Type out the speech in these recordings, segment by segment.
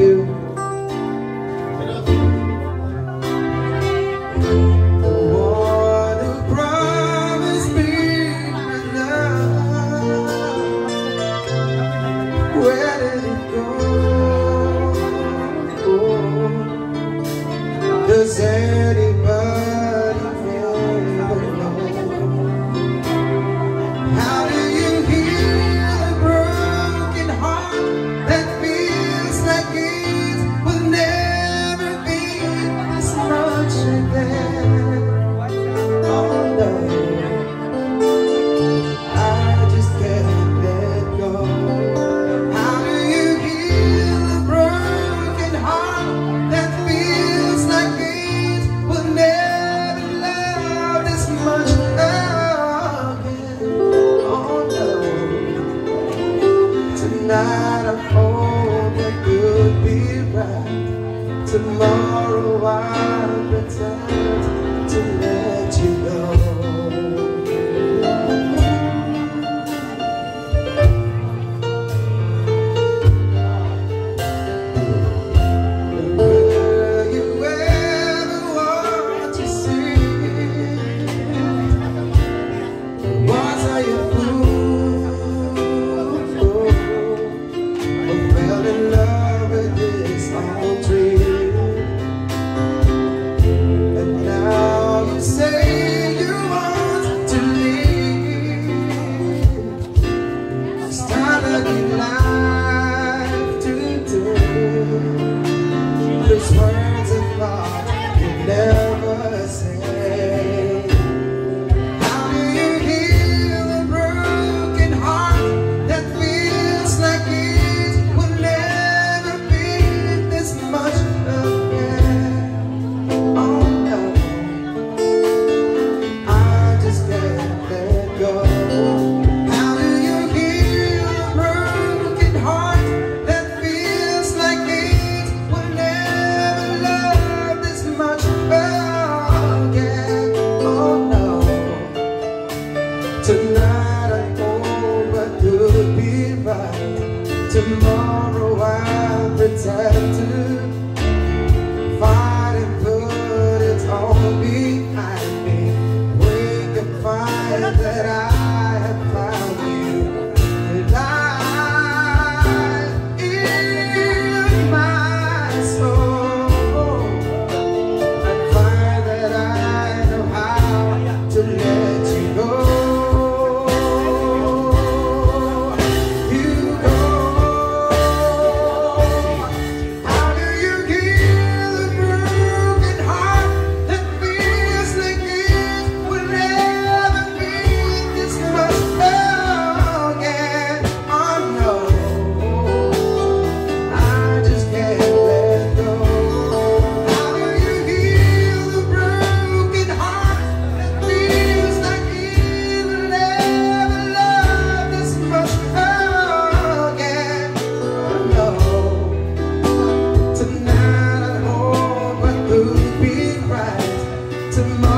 you. Tonight grande be. Tomorrow I'll pretend to fight and put it all behind me. Wake and find that I to my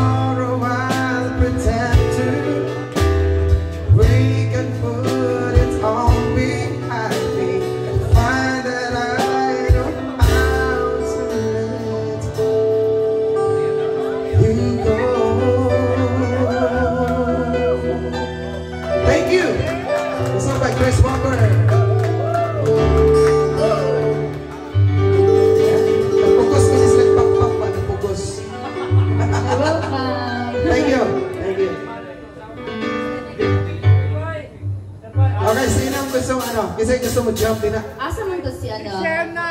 gusto ano? Kasi gusto mo jump din na. Asa man to si ano? Share na!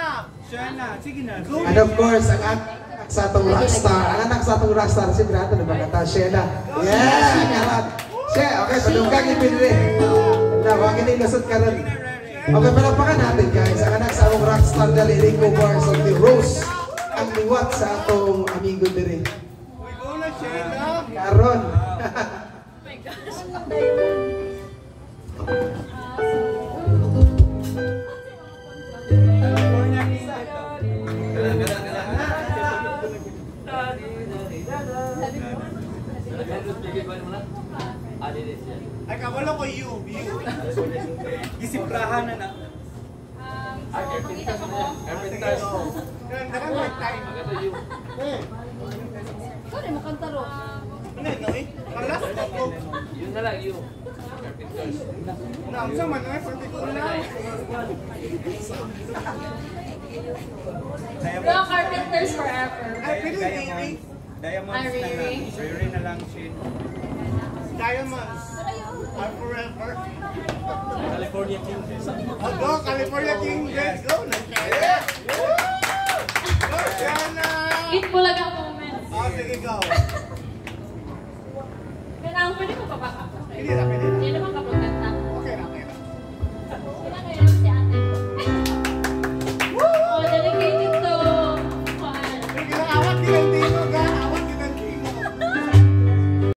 Share na! Sige na, go! And of course, ang anak sa atong rockstar. Ang anak sa atong rockstar, si Brado na bagata. Shena. Yeah! Karat. She, okay, padungkang ipinri. Na, huwag hindi lusot ka rin. Okay, palakpakan natin guys. Ang anak sa atong rockstar dali, Rico Bars of the Rose. Ang liwat sa atong amigo diri. Uy, go na, share na! Karon. Ay, kawala ko you, you. Gisiprahan na na. Nakan may time. Sorry, makanta ro. Ano yun, no eh? Kalas na ko. Yun na lang, yun. Na, ang sama na eh, particular. Go Carpenters Forever. Ay, pwede Riri. Diamonds Ah, na lang. Riri? Na lang, Shin. Diamonds. Are forever. California King. Oh, go, California King. Let's go. Woo! Go, Shana! Eat Bulaga moments. Oh, sige, go. Kailangan pwede ko pa ba? Hindi na, pwede